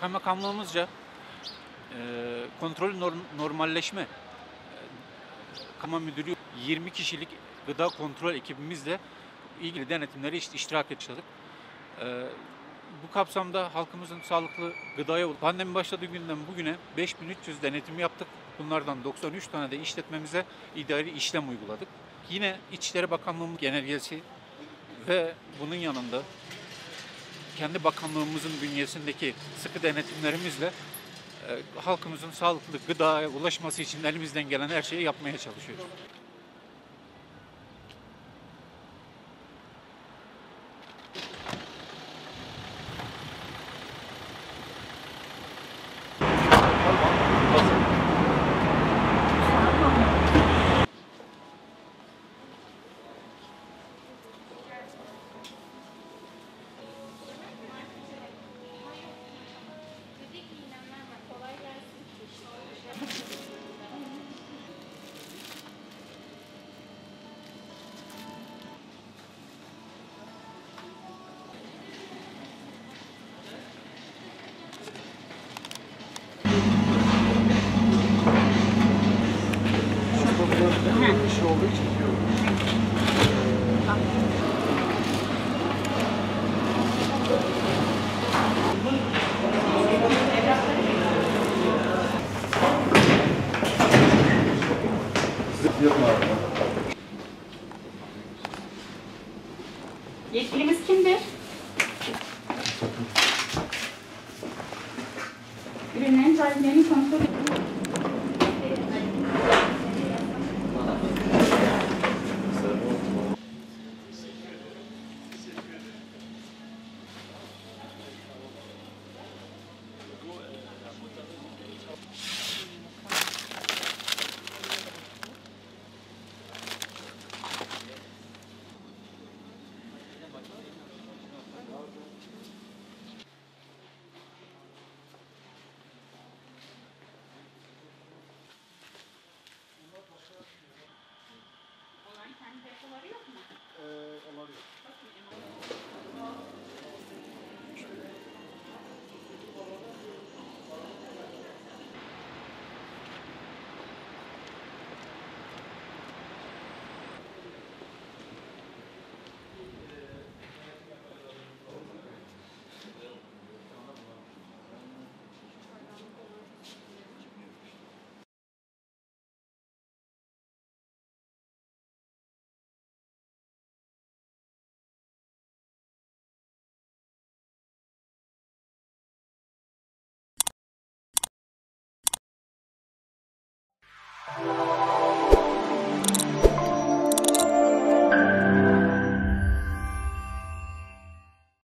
Kaymakamlığımızca e, kontrol norm- normalleşme e, Kama Müdürü 20 kişilik gıda kontrol ekibimizle ilgili denetimlere iş- iştirak ettik. E, bu kapsamda halkımızın sağlıklı gıdaya pandemi başladığı günden bugüne 5300 denetim yaptık. Bunlardan 93 tane de işletmemize idari işlem uyguladık. Yine İçişleri Bakanlığı'nın genelgesi ve bunun yanında kendi bakanlığımızın bünyesindeki sıkı denetimlerimizle e, halkımızın sağlıklı gıdaya ulaşması için elimizden gelen her şeyi yapmaya çalışıyoruz. Yetkilimiz kimdir? Ürünlerin tariflerini kontrol edin.